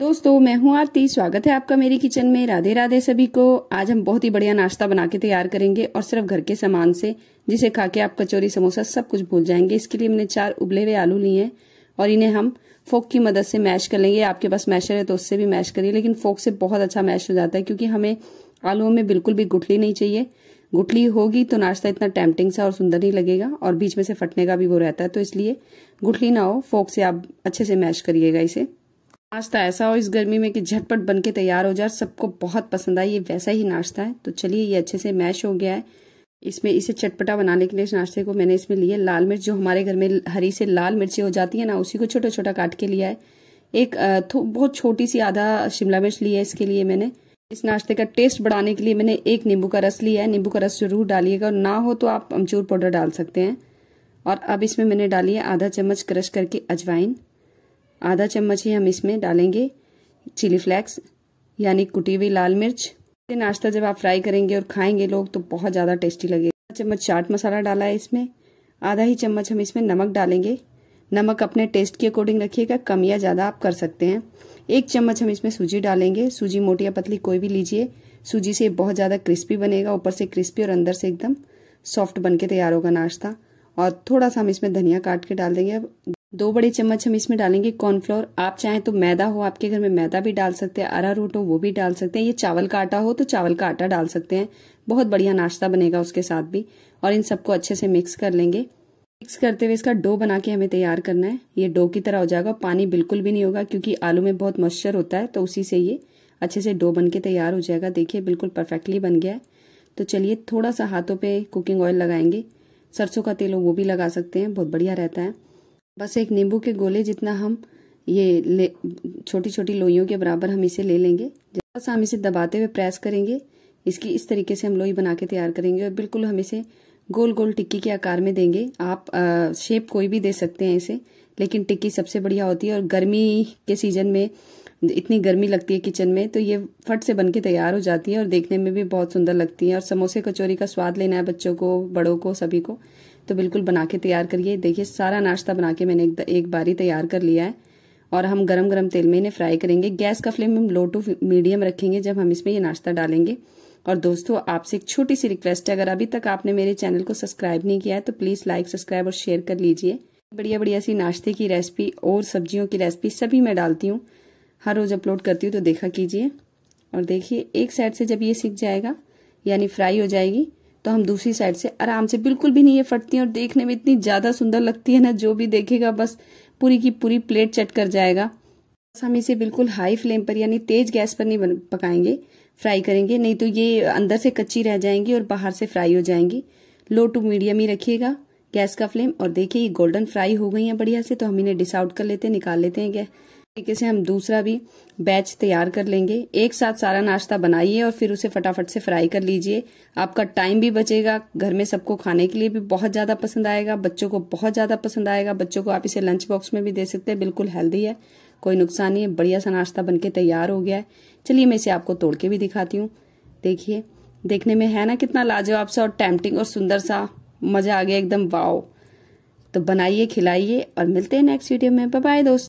दोस्तों, मैं हूँ आरती। स्वागत है आपका मेरी किचन में। राधे राधे सभी को। आज हम बहुत ही बढ़िया नाश्ता बना के तैयार करेंगे और सिर्फ़ घर के सामान से, जिसे खा के आप कचौरी समोसा सब कुछ भूल जाएँगे। इसके लिए मैंने चार उबले हुए आलू लिए हैं और इन्हें हम फोक की मदद से मैश कर लेंगे। आपके पास मैशर है तो उससे भी मैश करिए, लेकिन फोक से बहुत अच्छा मैश हो जाता है क्योंकि हमें आलुओं में बिल्कुल भी गुठली नहीं चाहिए। गुठली होगी तो नाश्ता इतना टेम्पटिंग सा और सुंदर नहीं लगेगा और बीच में से फटने का भी वो रहता है तो इसलिए गुठली ना हो। फोक से आप अच्छे से मैश करिएगा इसे। नाश्ता ऐसा हो इस गर्मी में कि झटपट बन के तैयार हो जाए सबको बहुत पसंद आए, ये वैसा ही नाश्ता है। तो चलिए, ये अच्छे से मैश हो गया है। इसमें इसे चटपटा बनाने के लिए इस नाश्ते को मैंने इसमें लिया लाल मिर्च, जो हमारे घर में हरी से लाल मिर्ची हो जाती है ना, उसी को छोटा छोटा काट के लिया है। एक बहुत छोटी सी आधा शिमला मिर्च लिया है इसके लिए मैंने। इस नाश्ते का टेस्ट बढ़ाने के लिए मैंने एक नींबू का रस लिया है। नींबू का रस ज़रूर डालिएगा और ना हो तो आप अमचूर पाउडर डाल सकते हैं। और अब इसमें मैंने डाली है आधा चम्मच क्रश करके अजवाइन। आधा चम्मच ही हम इसमें डालेंगे चिली फ्लेक्स, यानी कुटी हुई लाल मिर्च। ये नाश्ता जब आप फ्राई करेंगे और खाएँगे लोग तो बहुत ज़्यादा टेस्टी लगेगा। आधा चम्मच चाट मसाला डाला है इसमें। आधा ही चम्मच हम इसमें नमक डालेंगे। नमक अपने टेस्ट के अकॉर्डिंग रखिएगा, कम या ज़्यादा आप कर सकते हैं। एक चम्मच हम इसमें सूजी डालेंगे। सूजी मोटी या पतली कोई भी लीजिए। सूजी से बहुत ज़्यादा क्रिस्पी बनेगा, ऊपर से क्रिस्पी और अंदर से एकदम सॉफ्ट बन के तैयार होगा नाश्ता। और थोड़ा सा हम इसमें धनिया काट के डाल देंगे। दो बड़े चम्मच हम इसमें डालेंगे कॉर्नफ्लोर आप चाहें तो मैदा हो, आपके घर में मैदा भी डाल सकते हैं अरा रूट हो, वो भी डाल सकते हैं। ये चावल का आटा हो तो चावल का आटा डाल सकते हैं। बहुत बढ़िया नाश्ता बनेगा उसके साथ भी। और इन सबको अच्छे से मिक्स कर लेंगे। मिक्स करते हुए इसका डो बना के हमें तैयार करना है। ये डो की तरह हो जाएगा। पानी बिल्कुल भी नहीं होगा, क्योंकि आलू में बहुत मॉइस्चर होता है तो उसी से ये अच्छे से डो बन के तैयार हो जाएगा। देखिए, बिल्कुल परफेक्टली बन गया है। तो चलिए, थोड़ा सा हाथों पे कुकिंग ऑयल लगाएँगे। सरसों का तेल हो, वो भी लगा सकते हैं। बहुत बढ़िया रहता है। बस एक नींबू के गोले जितना हम ये ले छोटी छोटी लोइयों के बराबर हम इसे ले लेंगे। जैसा हम इसे दबाते हुए प्रेस करेंगे इसकी इस तरीके से हम लोई बना के तैयार करेंगे और बिल्कुल हम इसे गोल गोल टिक्की के आकार में देंगे। आप आ, शेप कोई भी दे सकते हैं इसे लेकिन टिक्की सबसे बढ़िया होती है और गर्मी के सीज़न में इतनी गर्मी लगती है किचन में तो ये फट से बन के तैयार हो जाती है और देखने में भी बहुत सुंदर लगती है। और समोसे कचौरी का स्वाद लेना है बच्चों को बड़ों को सभी को। तो बिल्कुल बना के तैयार करिए। देखिए सारा नाश्ता बना के मैंने एक, एक बारी तैयार कर लिया है और हम गरम गरम तेल में इन्हें फ्राई करेंगे। गैस का फ्लेम हम लो टू मीडियम रखेंगे जब हम इसमें ये नाश्ता डालेंगे। और दोस्तों आपसे एक छोटी सी रिक्वेस्ट है अगर अभी तक आपने मेरे चैनल को सब्सक्राइब नहीं किया है तो प्लीज़ लाइक सब्सक्राइब और शेयर कर लीजिए। बढ़िया बढ़िया सी नाश्ते की रेसिपी और सब्जियों की रेसिपी सभी मैं डालती हूँ। हर रोज अपलोड करती हूँ तो देखा कीजिए। और देखिए एक साइड से जब ये सीख जाएगा यानी फ्राई हो जाएगी तो हम दूसरी साइड से आराम से बिल्कुल भी नहीं ये फटती और देखने में इतनी ज़्यादा सुंदर लगती है ना, जो भी देखेगा, बस पूरी की पूरी प्लेट चट कर जाएगा। बस हम इसे बिल्कुल हाई फ्लेम पर, यानी तेज गैस पर नहीं पकाएँगे फ्राई करेंगे, नहीं तो ये अंदर से कच्ची रह जाएँगी और बाहर से फ्राई हो जाएँगी। लो टू मीडियम ही रखिएगा गैस का फ्लेम और देखिए ये गोल्डन फ्राई हो गई है बढ़िया से तो हम इन्हें डिस आउट कर लेते हैं, निकाल लेते हैं तरीके से हम दूसरा भी बैच तैयार कर लेंगे। एक साथ सारा नाश्ता बनाइए और फिर उसे फटाफट से फ्राई कर लीजिए। आपका टाइम भी बचेगा। घर में सबको खाने के लिए भी बहुत ज़्यादा पसंद आएगा। बच्चों को बहुत ज़्यादा पसंद आएगा। बच्चों को आप इसे लंच बॉक्स में भी दे सकते हैं। बिल्कुल हेल्दी है। कोई नुकसान नहीं है। बढ़िया सा नाश्ता बनके तैयार हो गया है। चलिए मैं इसे आपको तोड़ के भी दिखाती हूँ। देखिए, देखने में है ना कितना लाजवाब सा और टेम्पटिंग और सुंदर सा। मज़ा आ गया एकदम वाओ तो बनाइए, खिलाइए और मिलते हैं नेक्स्ट वीडियो में। बाय दोस्तों।